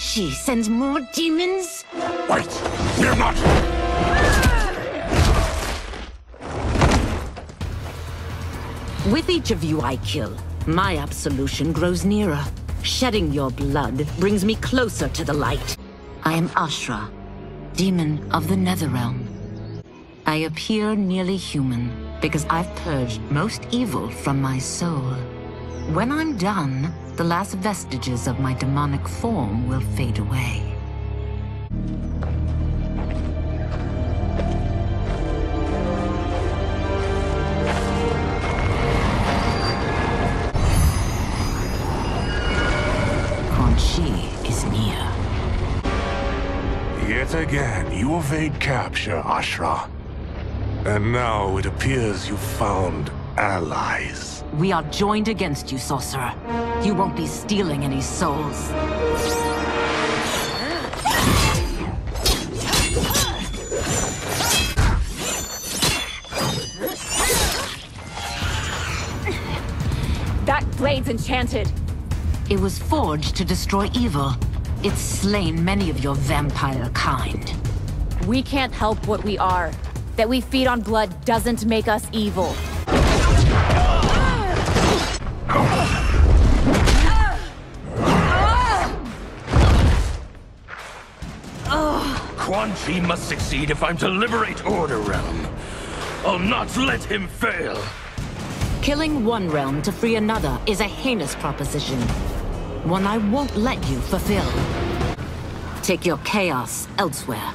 Chi sends more demons? Wait! We're not! With each of you I kill, my absolution grows nearer. Shedding your blood brings me closer to the light. I am Ashrah, demon of the Netherrealm. I appear nearly human because I've purged most evil from my soul. When I'm done, the last vestiges of my demonic form will fade away. Is near. Yet again, you evade capture, Ashrah. And now it appears you've found allies. We are joined against you, sorcerer. You won't be stealing any souls. That blade's enchanted. It was forged to destroy evil. It's slain many of your vampire kind. We can't help what we are. That we feed on blood doesn't make us evil. Quan Chi must succeed if I'm to liberate Order Realm. I'll not let him fail. Killing one realm to free another is a heinous proposition. One I won't let you fulfill. Take your chaos elsewhere.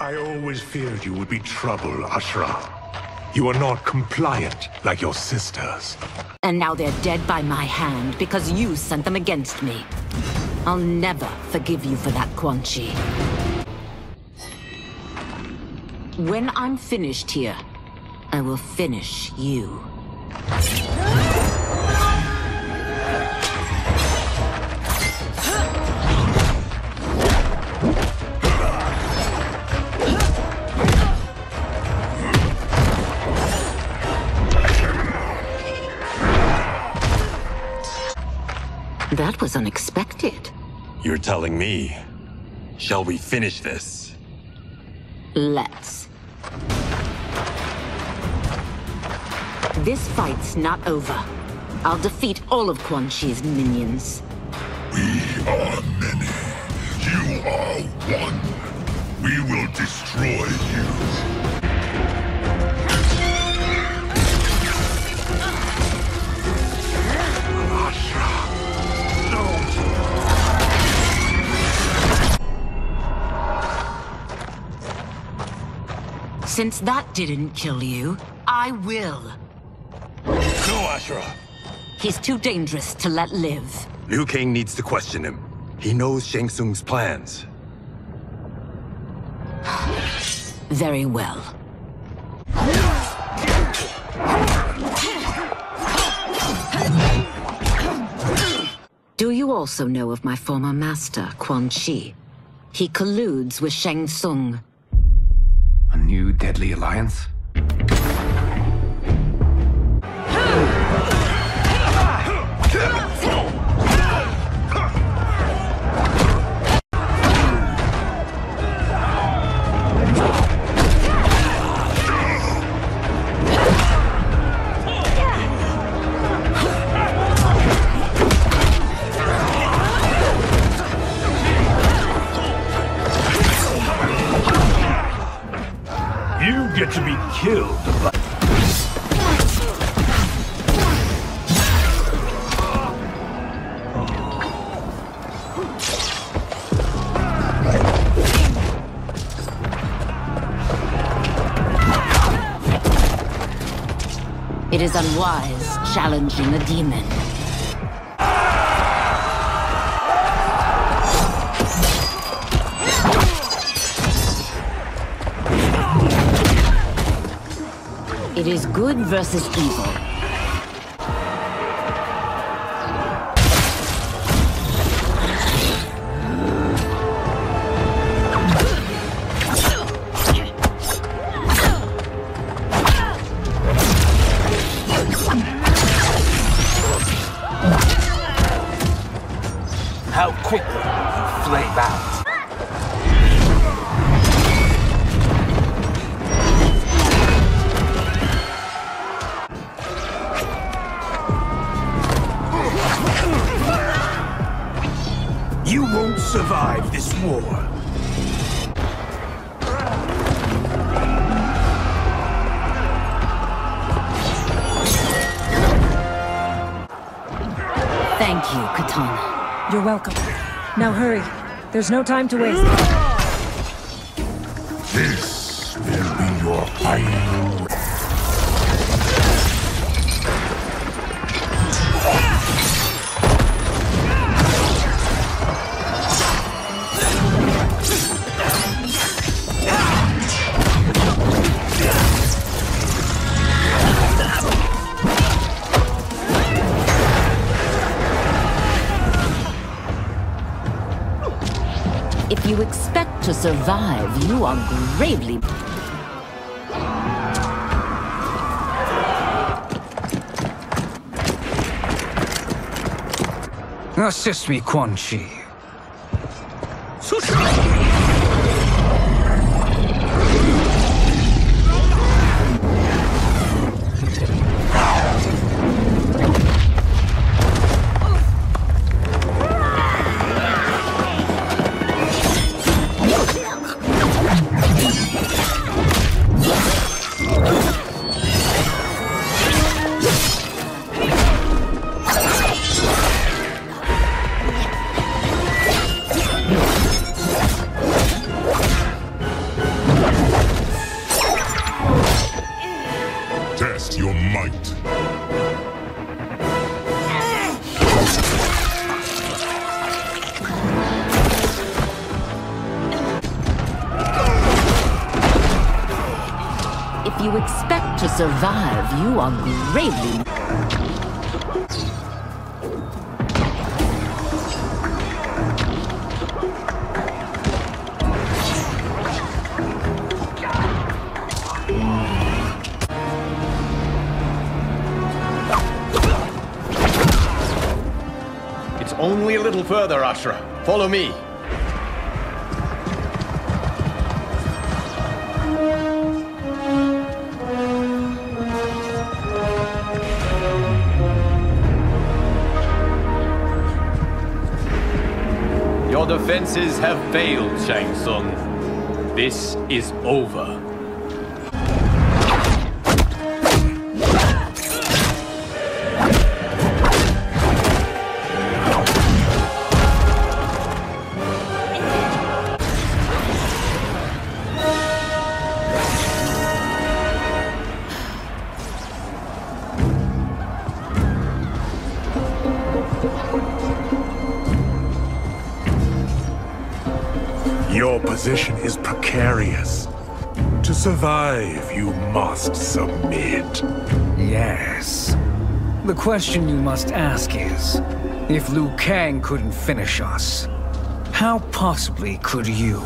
I always feared you would be trouble, Ashrah. You are not compliant like your sisters. And now they're dead by my hand because you sent them against me. I'll never forgive you for that, Quan Chi. When I'm finished here, I will finish you. That was unexpected. You're telling me. Shall we finish this? Let's. This fight's not over. I'll defeat all of Quan Chi's minions. We are many. You are one. We will destroy you. Since that didn't kill you, I will. No, Ashrah. He's too dangerous to let live. Liu Kang needs to question him. He knows Shang Tsung's plans. Very well. Do you also know of my former master, Quan Chi? He colludes with Shang Tsung. Deadly alliance? It is unwise challenging a demon. It is good versus evil. Quickly you flame out. You won't survive this war. Thank you, Katana. You're welcome. Now hurry. There's no time to waste. This will be your final. Survive, you are gravely... Assist me, Quan Chi. You expect to survive, you are gravely... It's only a little further, Ashrah. Follow me. Defenses have failed, Shang Tsung. This is over. Your position is precarious. To survive, you must submit. Yes. The question you must ask is, if Liu Kang couldn't finish us, how possibly could you?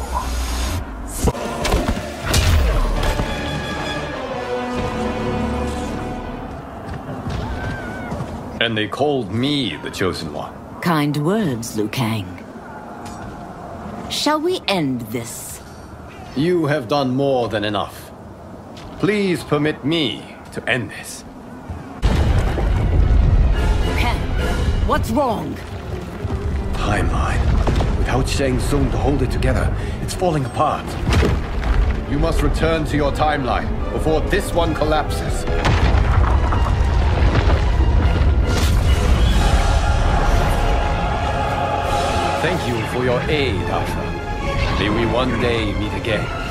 And they called me the Chosen One. Kind words, Liu Kang. Shall we end this? You have done more than enough. Please permit me to end this. Kang, what's wrong? Timeline. Without Shang Tsung to hold it together, it's falling apart. You must return to your timeline before this one collapses. Thank you for your aid, Ashrah. May we one day meet again.